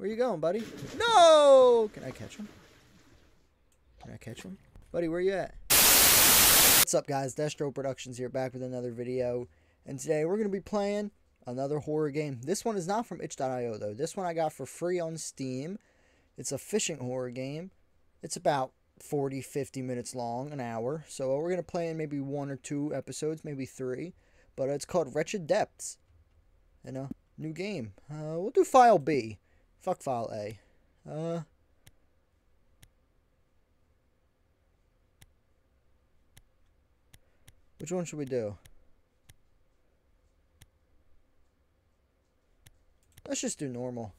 Where you going, buddy? No! Can I catch him? Can I catch him? Buddy, where you at? What's up, guys? Deathstro Productions here, back with another video. And today we're going to be playing another horror game. This one is not from itch.io, though. This one I got for free on Steam. It's a fishing horror game. It's about 40, 50 minutes long, an hour. So we're going to play in maybe one or two episodes, maybe three. But it's called Wretched Depths. And a new game. Uh, we'll do File B. Fuck File A. Uh... Which one should we do? Let's just do normal.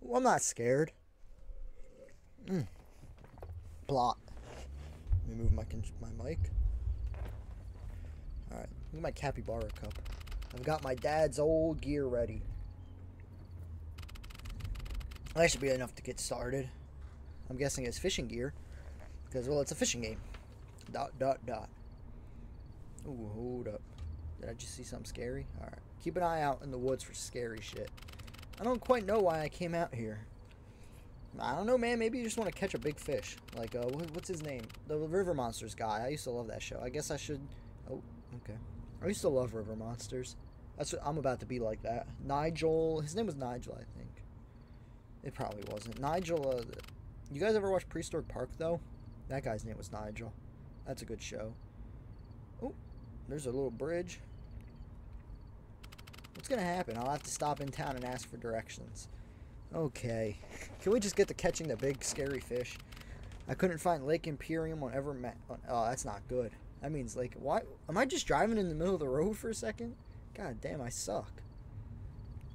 Well, I'm not scared. Mm. Plot. Let me move my my mic. All right, look at my capybara cup. I've got my dad's old gear ready. That should be enough to get started. I'm guessing it's fishing gear. Because, well, it's a fishing game. Dot, dot, dot. Ooh, hold up. Did I just see something scary? Alright. Keep an eye out in the woods for scary shit. I don't quite know why I came out here. I don't know, man. Maybe you just want to catch a big fish. Like, uh, what's his name? The River Monsters guy. I used to love that show. I guess I should... Oh, okay. I used to love River Monsters. That's what I'm about to be like that. Nigel... His name was Nigel, I think. It probably wasn't. Nigel, uh... You guys ever watch Prehistoric Park, though? That guy's name was Nigel. That's a good show. Oh, there's a little bridge. What's going to happen? I'll have to stop in town and ask for directions. Okay. Can we just get to catching the big, scary fish? I couldn't find Lake Imperium on ever met. Oh, that's not good. That means Lake. Why? Am I just driving in the middle of the road for a second? God damn, I suck.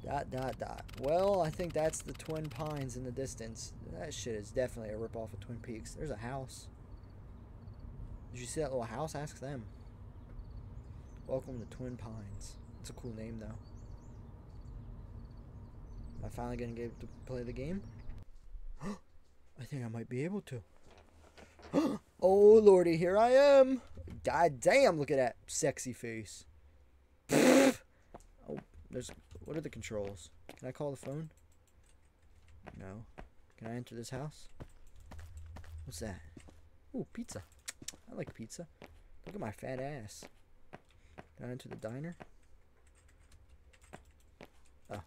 Dot, dot, dot. Well, I think that's the Twin Pines in the distance. That shit is definitely a ripoff of Twin Peaks. There's a house. Did you see that little house? Ask them. Welcome to Twin Pines. It's a cool name, though. Am I finally going to get to play the game? I think I might be able to. oh, lordy, here I am. God damn, look at that sexy face. There's... What are the controls? Can I call the phone? No. Can I enter this house? What's that? Oh, pizza. I like pizza. Look at my fat ass. Can I enter the diner? Oh.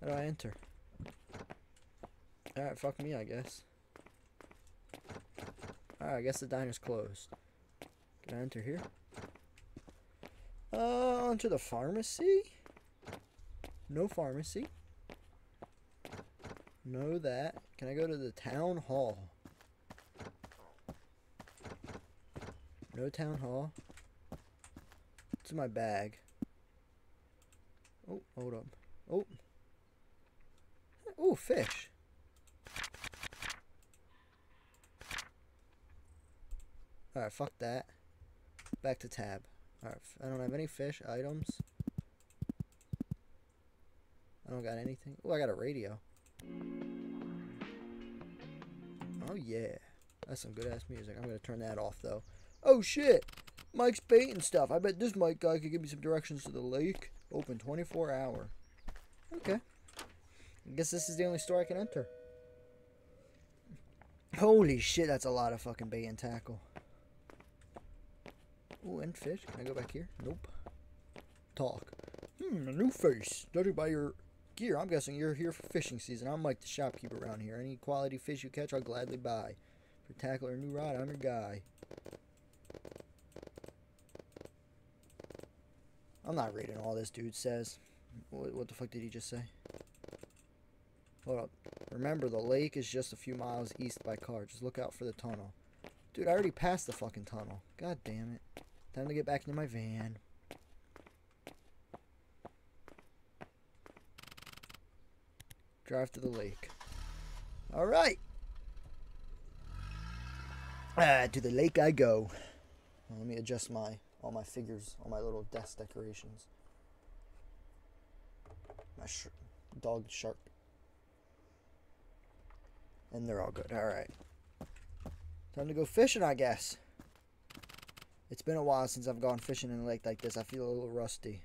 How do I enter? Alright, fuck me, I guess. Alright, I guess the diner's closed. Can I enter here? Uh, onto the pharmacy? No pharmacy. No that. Can I go to the town hall? No town hall. In my bag? Oh, hold up. Oh. Oh, fish. Alright, fuck that. Back to tab. Alright, I don't have any fish items. I don't got anything. Oh, I got a radio. Oh, yeah. That's some good-ass music. I'm going to turn that off, though. Oh, shit. Mike's baiting stuff. I bet this Mike guy could give me some directions to the lake. Open 24 hour. Okay. I guess this is the only store I can enter. Holy shit, that's a lot of fucking bait and tackle. Oh, and fish. Can I go back here? Nope. Talk. Hmm, a new face. Judging by your gear, I'm guessing you're here for fishing season. I'm Mike the shopkeeper around here. Any quality fish you catch, I'll gladly buy. For tackle or new rod, I'm your guy. I'm not reading all this dude says. What, what the fuck did he just say? Hold up. Remember, the lake is just a few miles east by car. Just look out for the tunnel. Dude, I already passed the fucking tunnel. God damn it. Time to get back into my van. Drive to the lake. Alright. Ah, to the lake I go. Let me adjust my all my figures, all my little desk decorations. My sh dog shark. And they're all good. Alright. Time to go fishing, I guess. It's been a while since I've gone fishing in a lake like this. I feel a little rusty.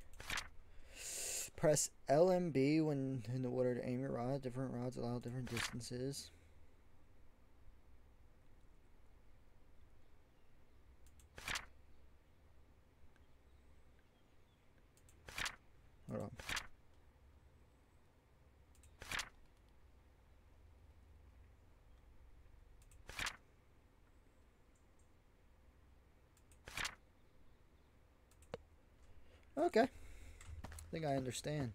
Press LMB when in the water to aim your rod. Different rods allow different distances. Hold on. Okay. I think I understand.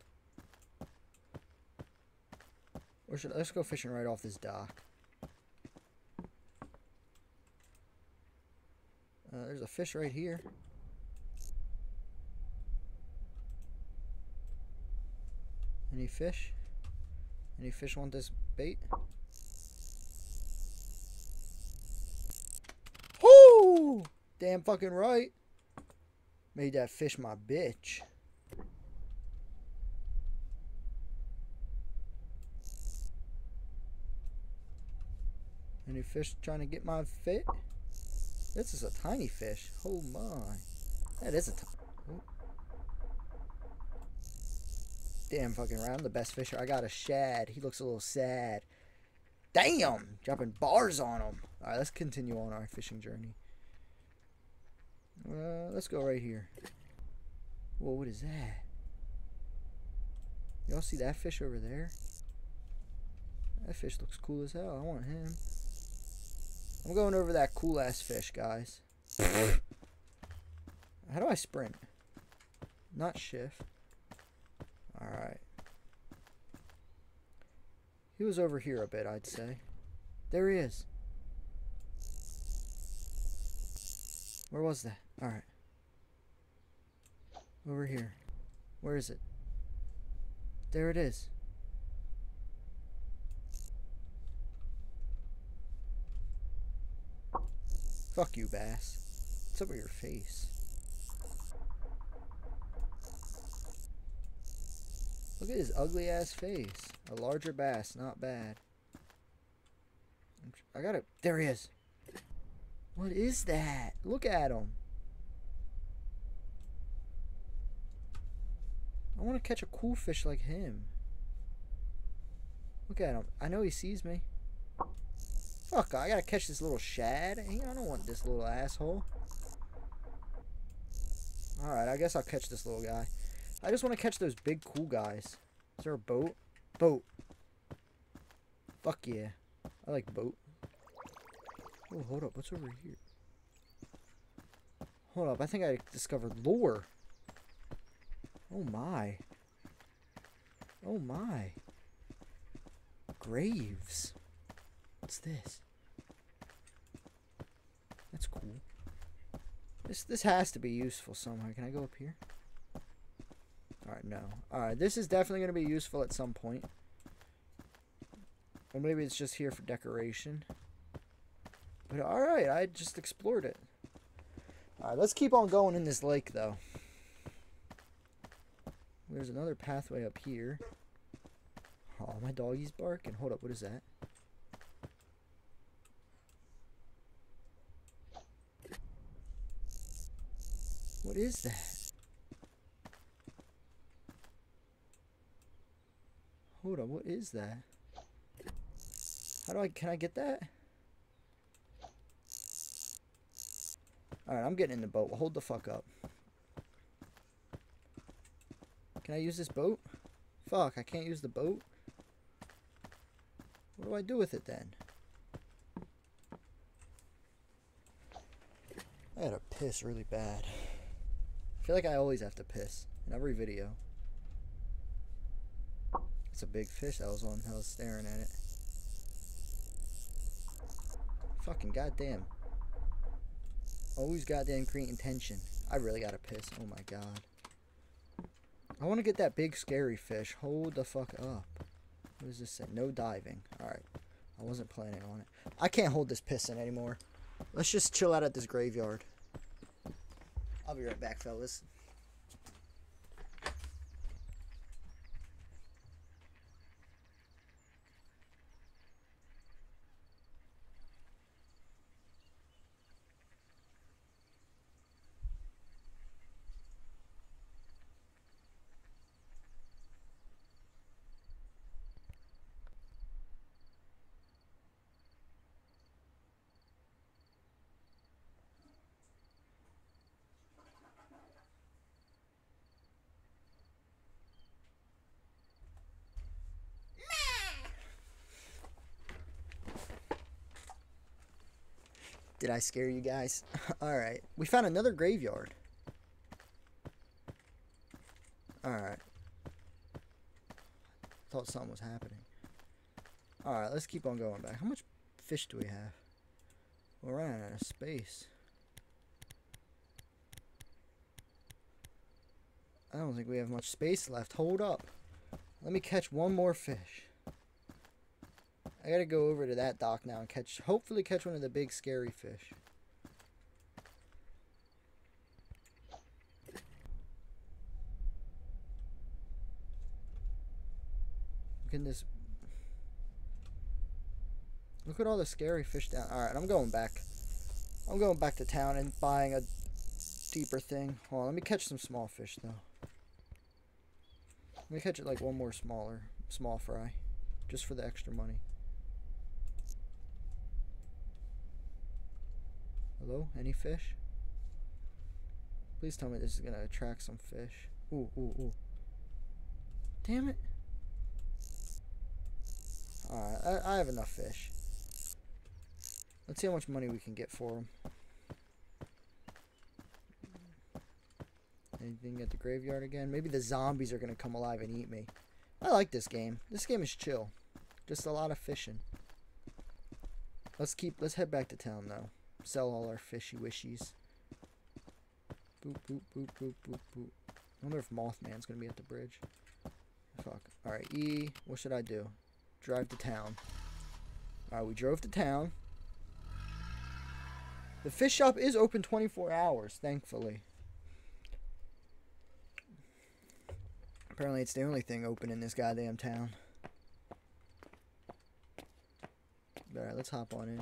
Or should let's go fishing right off this dock. Uh, there's a fish right here. Any fish? Any fish want this bait? Whoo! Damn fucking right. Made that fish my bitch. Any fish trying to get my fit? This is a tiny fish. Oh my. That is a tiny. Oh. Damn fucking round. I'm the best fisher. I got a shad. He looks a little sad. Damn! Dropping bars on him. Alright, let's continue on our fishing journey. Uh, let's go right here. Whoa, what is that? Y'all see that fish over there? That fish looks cool as hell. I want him. I'm going over that cool ass fish, guys. How do I sprint? Not shift. Alright. He was over here a bit, I'd say. There he is. Where was that? Alright. Over here. Where is it? There it is. Fuck you, bass. What's over your face? Look at his ugly ass face. A larger bass, not bad. I got it. There he is. What is that? Look at him. I want to catch a cool fish like him. Look at him. I know he sees me. Fuck, I gotta catch this little shad. I don't want this little asshole. Alright, I guess I'll catch this little guy. I just want to catch those big cool guys. Is there a boat? Boat. Fuck yeah. I like boat. Oh, hold up. What's over here? Hold up. I think I discovered lore. Oh my. Oh my. Graves. What's this? That's cool. This this has to be useful somewhere. Can I go up here? Alright, no. Alright, this is definitely going to be useful at some point. Or maybe it's just here for decoration. But alright, I just explored it. Alright, let's keep on going in this lake, though. There's another pathway up here. Oh, my doggy's barking. Hold up, what is that? What is that? Hold on, what is that? How do I, can I get that? Alright, I'm getting in the boat. Hold the fuck up. Can I use this boat? Fuck, I can't use the boat? What do I do with it then? I had to piss really bad. I feel like I always have to piss in every video. It's a big fish that was on. I was staring at it. Fucking goddamn. Always goddamn creating tension. I really gotta piss. Oh my god. I want to get that big scary fish. Hold the fuck up. What does this say? No diving. Alright. I wasn't planning on it. I can't hold this piston anymore. Let's just chill out at this graveyard. I'll be right back, fellas. Did I scare you guys? Alright. We found another graveyard. Alright. Thought something was happening. Alright, let's keep on going back. How much fish do we have? We're running out of space. I don't think we have much space left. Hold up. Let me catch one more fish. I gotta go over to that dock now and catch, hopefully catch one of the big scary fish. Look at this. Look at all the scary fish down. Alright, I'm going back. I'm going back to town and buying a deeper thing. Hold on, let me catch some small fish though. Let me catch it like one more smaller, small fry. Just for the extra money. Hello? Any fish? Please tell me this is going to attract some fish. Ooh, ooh, ooh. Damn it. Alright, I, I have enough fish. Let's see how much money we can get for them. Anything at the graveyard again? Maybe the zombies are going to come alive and eat me. I like this game. This game is chill. Just a lot of fishing. Let's keep, let's head back to town though. Sell all our fishy wishies. Boop, boop, boop, boop, boop, boop. I wonder if Mothman's going to be at the bridge. Fuck. Alright, E, what should I do? Drive to town. Alright, we drove to town. The fish shop is open 24 hours, thankfully. Apparently it's the only thing open in this goddamn town. Alright, let's hop on in.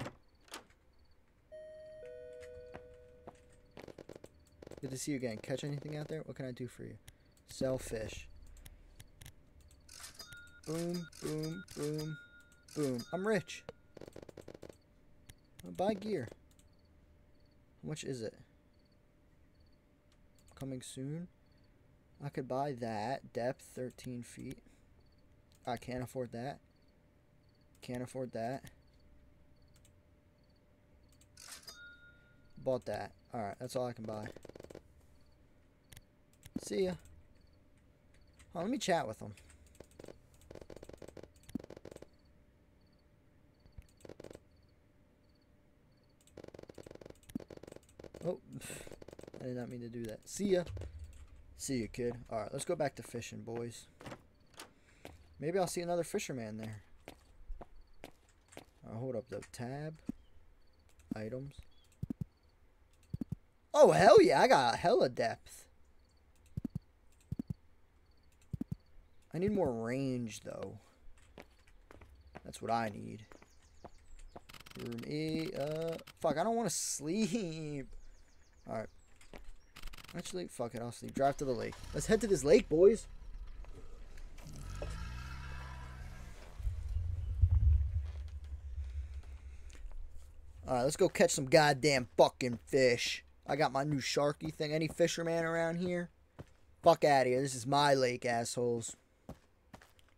Good to see you again. Catch anything out there? What can I do for you? Sell fish. Boom, boom, boom, boom. I'm rich. I'll buy gear. How much is it? Coming soon? I could buy that. Depth 13 feet. I can't afford that. Can't afford that. Bought that. Alright, that's all I can buy. See ya. Let me chat with them. Oh, I did not mean to do that. See ya. See you, kid. Alright, let's go back to fishing, boys. Maybe I'll see another fisherman there. I'll hold up the tab. Items. Oh, hell yeah. I got a hella depth. Need more range, though. That's what I need. Room E. Uh, fuck, I don't want to sleep. Alright. Actually, fuck it, I'll sleep. Drive to the lake. Let's head to this lake, boys. Alright, let's go catch some goddamn fucking fish. I got my new Sharky thing. Any fisherman around here? Fuck out of here. This is my lake, assholes.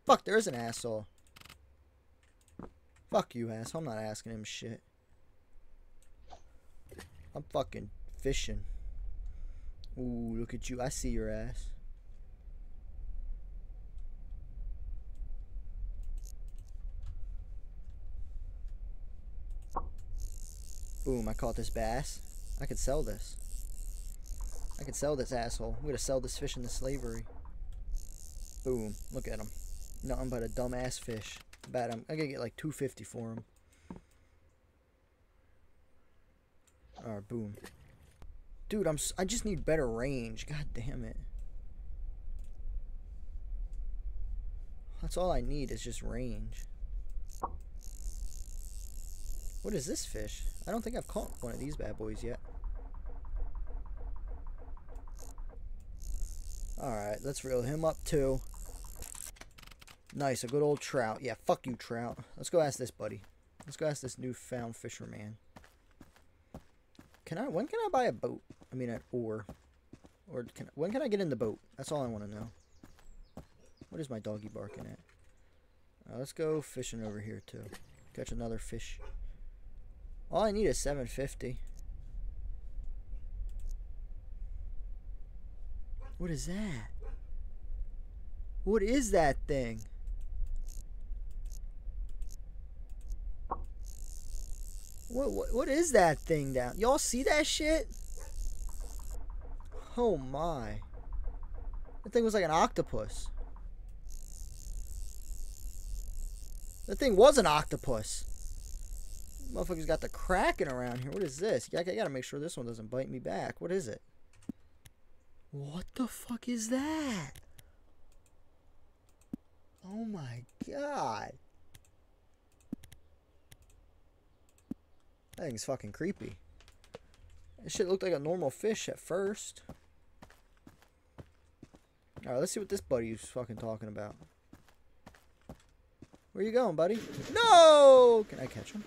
Fuck, there is an asshole. Fuck you, asshole. I'm not asking him shit. I'm fucking fishing. Ooh, look at you. I see your ass. Boom, I caught this bass. I could sell this. I could sell this asshole. I'm gonna sell this fish into slavery. Boom, look at him. Nothing but a dumbass fish. Bet I'm, um, I gotta get like 250 for him. Alright, boom. Dude, I'm I just need better range. God damn it. That's all I need is just range. What is this fish? I don't think I've caught one of these bad boys yet. Alright, let's reel him up too. Nice, a good old trout. Yeah, fuck you, trout. Let's go ask this buddy. Let's go ask this newfound fisherman. Can I, when can I buy a boat? I mean, an oar. Or can, when can I get in the boat? That's all I want to know. What is my doggy barking at? Uh, let's go fishing over here, too. Catch another fish. All I need is 750. What is that? What is that thing? What, what what is that thing down? Y'all see that shit? Oh my. That thing was like an octopus. That thing was an octopus. Motherfucker's got the kraken around here. What is this? I gotta make sure this one doesn't bite me back. What is it? What the fuck is that? Oh my god. That thing's fucking creepy. This shit looked like a normal fish at first. Alright, let's see what this buddy is fucking talking about. Where you going, buddy? No! Can I catch him?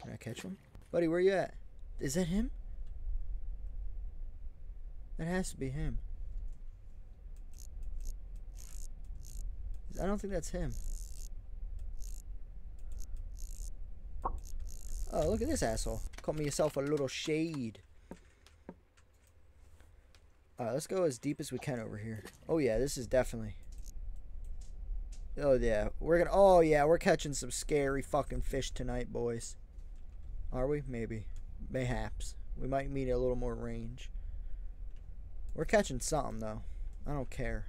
Can I catch him? Buddy, where you at? Is that him? That has to be him. I don't think that's him. Oh, look at this asshole. Caught me yourself a little shade. Alright, let's go as deep as we can over here. Oh yeah, this is definitely... Oh yeah, we're gonna... Oh yeah, we're catching some scary fucking fish tonight, boys. Are we? Maybe. Mayhaps. We might need a little more range. We're catching something, though. I don't care.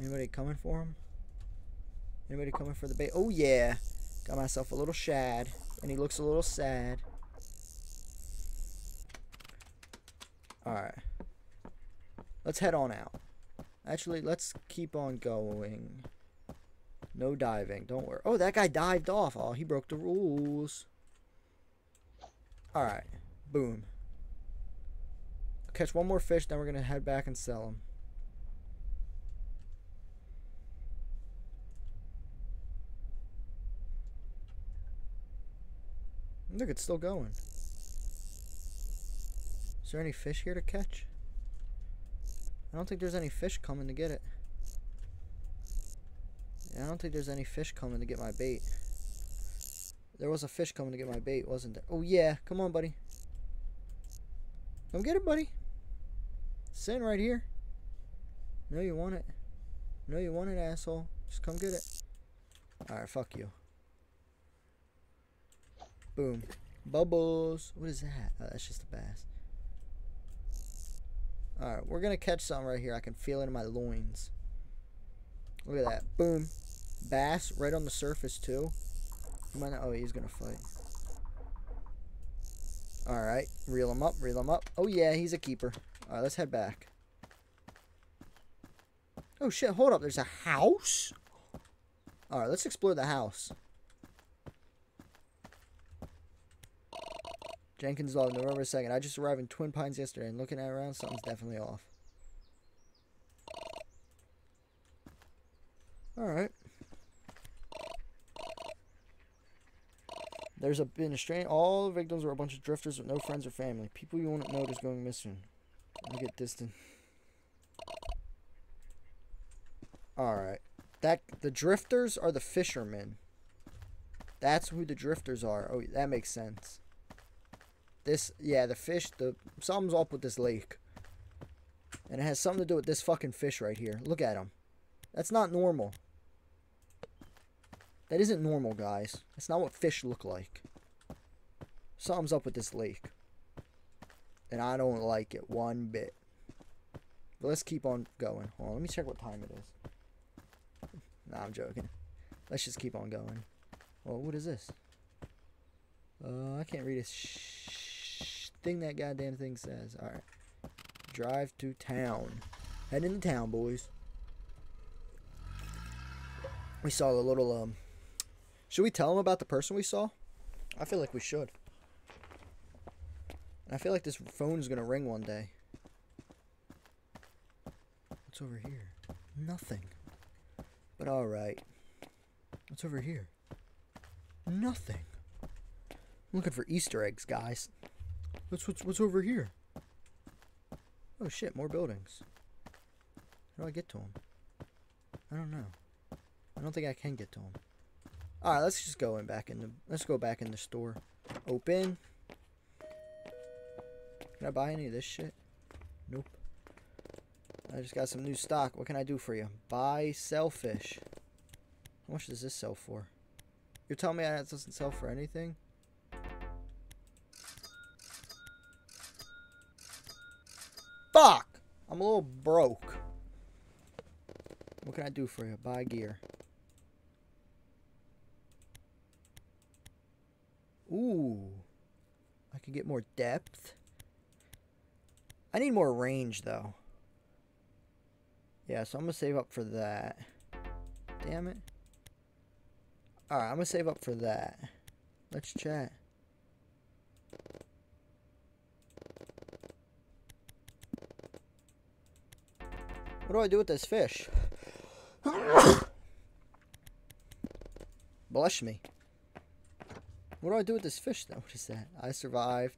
Anybody coming for him? Anybody coming for the bait? Oh, yeah. Got myself a little shad. And he looks a little sad. Alright. Let's head on out. Actually, let's keep on going. No diving. Don't worry. Oh, that guy dived off. Oh, he broke the rules. Alright. Boom. Catch one more fish, then we're going to head back and sell them. Look, it's still going. Is there any fish here to catch? I don't think there's any fish coming to get it. I don't think there's any fish coming to get my bait. There was a fish coming to get my bait, wasn't there? Oh, yeah. Come on, buddy. Come get it, buddy. Sitting right here. No, you want it. No, you want it, asshole. Just come get it. Alright, fuck you. Boom. Bubbles. What is that? Oh, that's just a bass. Alright, we're going to catch something right here. I can feel it in my loins. Look at that. Boom. Bass right on the surface, too. Not, oh, he's going to fight. Alright. Reel him up. Reel him up. Oh, yeah. He's a keeper. Alright, let's head back. Oh, shit. Hold up. There's a house? Alright, let's explore the house. Jenkins Log, November 2nd. I just arrived in Twin Pines yesterday and looking around, something's definitely off. Alright. There's a, been a strange. All the victims were a bunch of drifters with no friends or family. People you wouldn't notice going missing. Me get distant. Alright. That the drifters are the fishermen. That's who the drifters are. Oh, that makes sense. This, yeah, the fish, the something's up with this lake. And it has something to do with this fucking fish right here. Look at him. That's not normal. That isn't normal, guys. That's not what fish look like. Something's up with this lake. And I don't like it one bit. But let's keep on going. Hold on, let me check what time it is. Nah, I'm joking. Let's just keep on going. Well, what is this? Uh, I can't read a thing that goddamn thing says. Alright. Drive to town. Head into town, boys. We saw a little, um... Should we tell them about the person we saw? I feel like we should. I feel like this phone is going to ring one day. What's over here? Nothing. But alright. What's over here? Nothing. I'm looking for Easter eggs, guys. What's what's what's over here? Oh shit, more buildings. How do I get to them? I don't know. I don't think I can get to them. Alright, let's just go in back in the let's go back in the store. Open. Can I buy any of this shit? Nope. I just got some new stock. What can I do for you? Buy sell fish. How much does this sell for? You're telling me that doesn't sell for anything? Fuck! I'm a little broke. What can I do for you? Buy gear. Ooh. I can get more depth. I need more range, though. Yeah, so I'm going to save up for that. Damn it. Alright, I'm going to save up for that. Let's chat. What do I do with this fish? Blush me. What do I do with this fish, though? What is that? I survived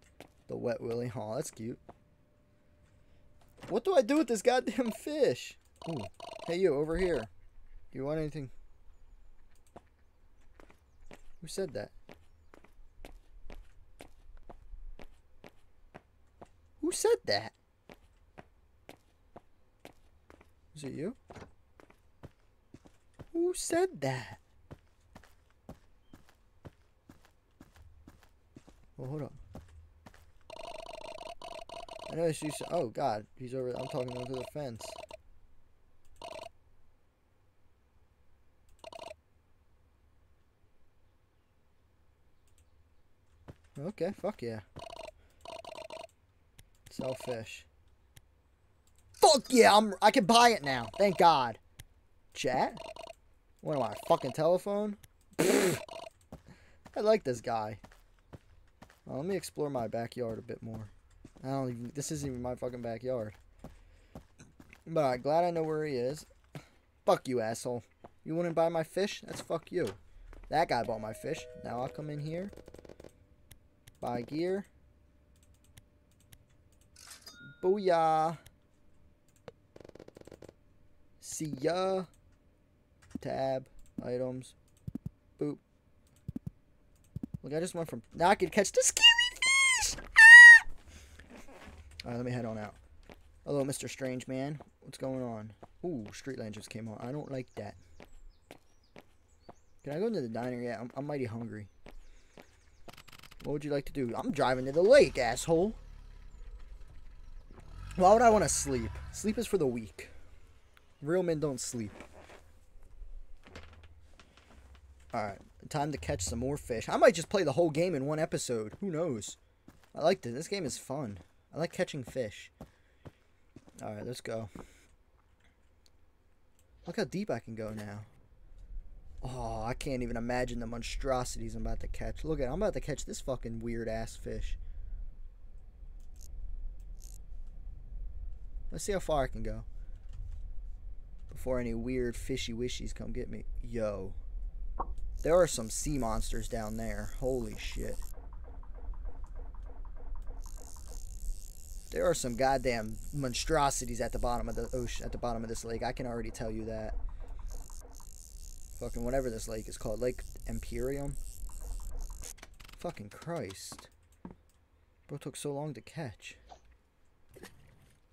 the wet willy. Oh, that's cute. What do I do with this goddamn fish? Ooh. Hey, you, over here. You want anything? Who said that? Who said that? Is it you? Who said that? Well, hold up. I know she's. Oh God, he's over. I'm talking over the fence. Okay, fuck yeah. Sell fish. Fuck yeah, I'm. I can buy it now. Thank God. Chat. What am I? Fucking telephone. I like this guy. Well, let me explore my backyard a bit more. I don't even, this isn't even my fucking backyard. But I'm glad I know where he is. Fuck you, asshole. You wouldn't buy my fish? That's fuck you. That guy bought my fish. Now I'll come in here. Buy gear. Booyah. See ya. Tab. Items. Boop. Look, I just went from... Now I can catch the scary fish! Ah! Alright, let me head on out. Hello, Mr. Strange Man. What's going on? Ooh, Streetland just came on. I don't like that. Can I go into the diner yet? I'm, I'm mighty hungry. What would you like to do? I'm driving to the lake, asshole. Why would I want to sleep? Sleep is for the weak. Real men don't sleep. Alright. Time to catch some more fish. I might just play the whole game in one episode. Who knows? I like this. This game is fun. I like catching fish. Alright, let's go. Look how deep I can go now. Oh, I can't even imagine the monstrosities I'm about to catch. Look at I'm about to catch this fucking weird ass fish. Let's see how far I can go. Before any weird fishy wishies come get me. Yo. There are some sea monsters down there. Holy shit. There are some goddamn monstrosities at the bottom of the ocean, at the bottom of this lake. I can already tell you that. Fucking whatever this lake is called. Lake Imperium? Fucking Christ. Bro took so long to catch.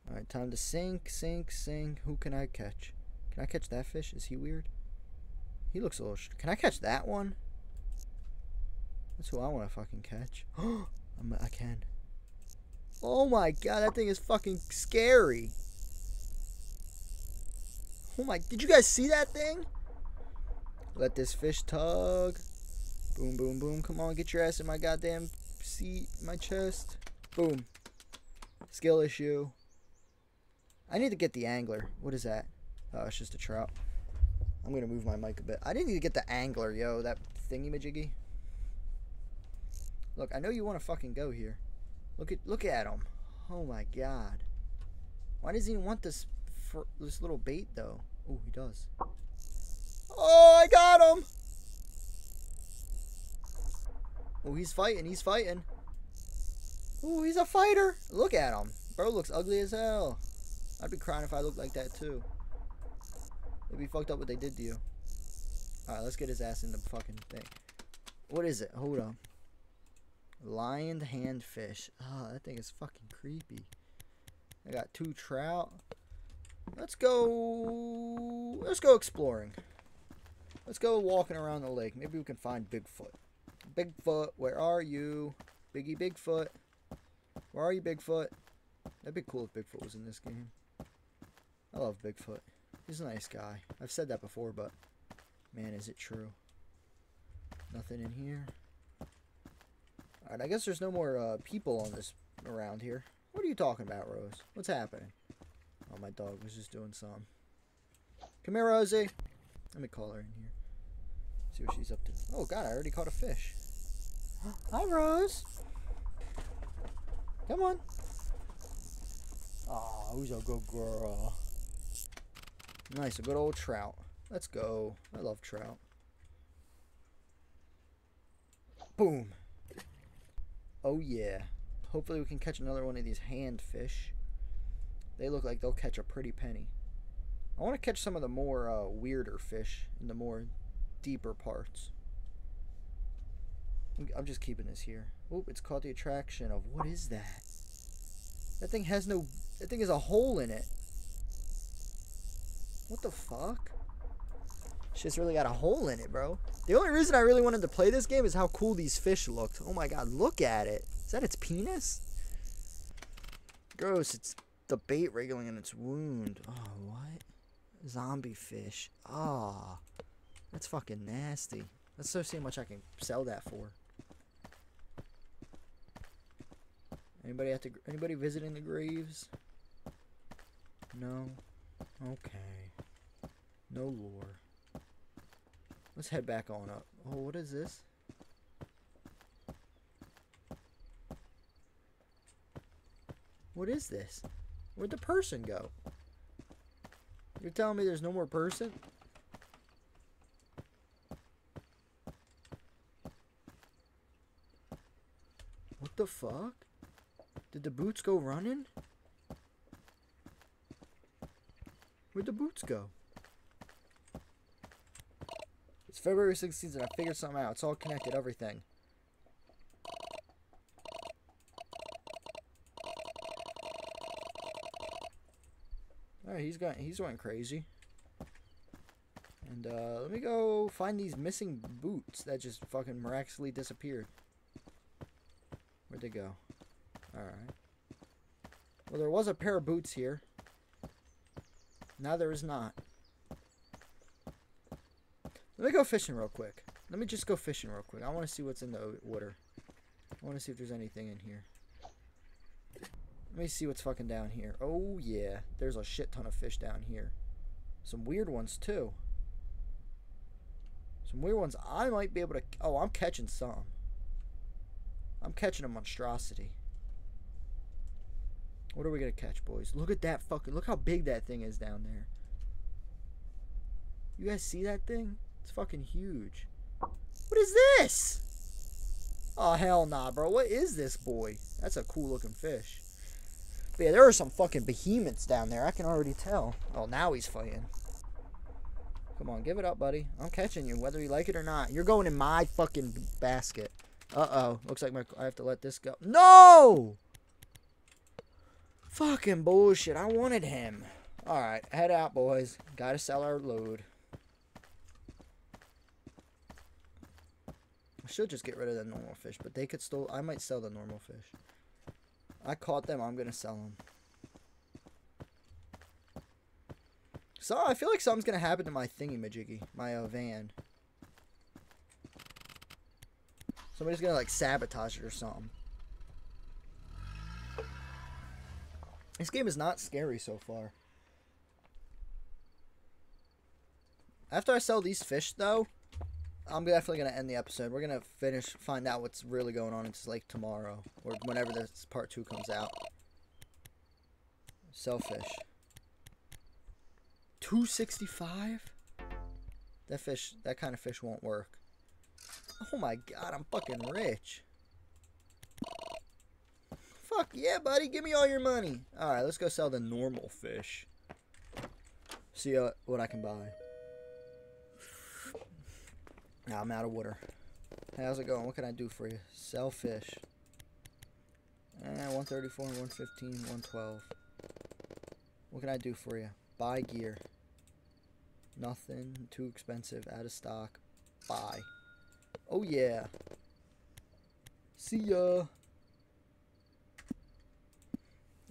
Alright, time to sink, sink, sink. Who can I catch? Can I catch that fish? Is he weird? He looks a little... Can I catch that one? That's who I want to fucking catch. I'm, I can. Oh my god, that thing is fucking scary. Oh my... Did you guys see that thing? Let this fish tug. Boom, boom, boom. Come on, get your ass in my goddamn seat, my chest. Boom. Skill issue. I need to get the angler. What is that? Oh, it's just a trout. I'm gonna move my mic a bit. I didn't even get the angler, yo, that thingy majiggy. Look, I know you want to fucking go here. Look at look at him. Oh my god. Why does he want this for this little bait though? Oh, he does. Oh, I got him. Oh, he's fighting. He's fighting. Oh, he's a fighter. Look at him. Bro looks ugly as hell. I'd be crying if I looked like that too. It'd be fucked up what they did to you. Alright, let's get his ass in the fucking thing. What is it? Hold on. Lion hand fish. Oh, ah, that thing is fucking creepy. I got two trout. Let's go. Let's go exploring. Let's go walking around the lake. Maybe we can find Bigfoot. Bigfoot, where are you? Biggie Bigfoot. Where are you, Bigfoot? That'd be cool if Bigfoot was in this game. I love Bigfoot. He's a nice guy. I've said that before, but man, is it true. Nothing in here. Alright, I guess there's no more uh, people on this around here. What are you talking about, Rose? What's happening? Oh, my dog was just doing some. Come here, Rosie. Let me call her in here. See what she's up to. Oh, God, I already caught a fish. Hi, Rose. Come on. Oh, who's a good girl? Nice, a good old trout. Let's go. I love trout. Boom. Oh, yeah. Hopefully we can catch another one of these hand fish. They look like they'll catch a pretty penny. I want to catch some of the more uh, weirder fish in the more deeper parts. I'm just keeping this here. Oop, it's caught the attraction of what is that? That thing has no. That thing has a hole in it. What the fuck? Shit's really got a hole in it, bro. The only reason I really wanted to play this game is how cool these fish looked. Oh my god, look at it. Is that its penis? Gross, it's the bait wriggling in its wound. Oh, what? Zombie fish. Ah. Oh, that's fucking nasty. Let's so see how much I can sell that for. Anybody at the anybody visiting the graves? No. Okay. No lore. Let's head back on up. Oh, what is this? What is this? Where'd the person go? You're telling me there's no more person? What the fuck? Did the boots go running? Where'd the boots go? It's February 16th and I figured something out. It's all connected, everything. Alright, he's got he's going crazy. And uh, let me go find these missing boots that just fucking miraculously disappeared. Where'd they go? Alright. Well, there was a pair of boots here. Now there is not. Let me go fishing real quick. Let me just go fishing real quick. I want to see what's in the water. I want to see if there's anything in here. Let me see what's fucking down here. Oh, yeah. There's a shit ton of fish down here. Some weird ones, too. Some weird ones I might be able to... Oh, I'm catching some. I'm catching a monstrosity. What are we to catch, boys? Look at that fucking... Look how big that thing is down there. You guys see that thing? It's fucking huge. What is this? Oh, hell nah, bro. What is this boy? That's a cool looking fish. But yeah, there are some fucking behemoths down there. I can already tell. Oh, now he's fighting. Come on, give it up, buddy. I'm catching you, whether you like it or not. You're going in my fucking basket. Uh-oh. Looks like my, I have to let this go. No! Fucking bullshit. I wanted him. Alright, head out, boys. Gotta sell our load. I should just get rid of the normal fish, but they could still... I might sell the normal fish. I caught them. I'm to sell them. So, I feel like something's to happen to my thingy-majiggy. My uh, van. Somebody's to, like, sabotage it or something. This game is not scary so far. After I sell these fish, though, I'm definitely gonna end the episode. We're gonna finish, find out what's really going on. It's like tomorrow or whenever this part two comes out. Two sixty five. That fish, that kind of fish won't work. Oh my god, I'm fucking rich. Fuck yeah, buddy, give me all your money. All right, let's go sell the normal fish. See uh, what I can buy. Now I'm out of water. Hey, how's it going? What can I do for you? Sell fish. Eh, 134, 115, 112. What can I do for you? Buy gear. Nothing. Too expensive. Out of stock. Buy. Oh, yeah. See ya.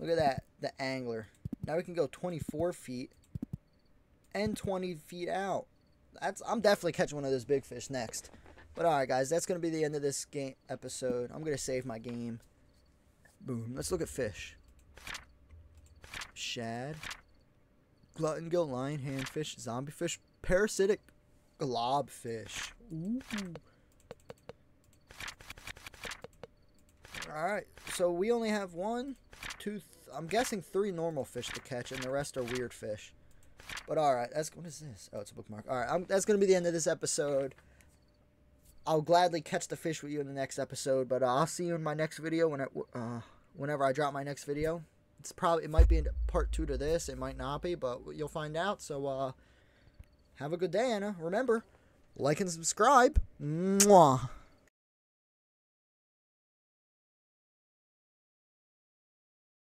Look at that. The angler. Now we can go 24 feet and 20 feet out. That's I'm definitely catching one of those big fish next. But alright guys, that's gonna be the end of this game episode. I'm gonna save my game. Boom. Let's look at fish. Shad. Glutton gill, lion, handfish, zombie fish, parasitic globfish. Ooh. Alright, so we only have one, two, I'm guessing three normal fish to catch, and the rest are weird fish. But alright, that's what is this? Oh, it's a bookmark. Alright, that's gonna be the end of this episode. I'll gladly catch the fish with you in the next episode, but uh, I'll see you in my next video when it, uh, whenever I drop my next video. It's probably it might be in part two to this, it might not be, but you'll find out. So uh, have a good day, Anna. Remember, like and subscribe. Mwah.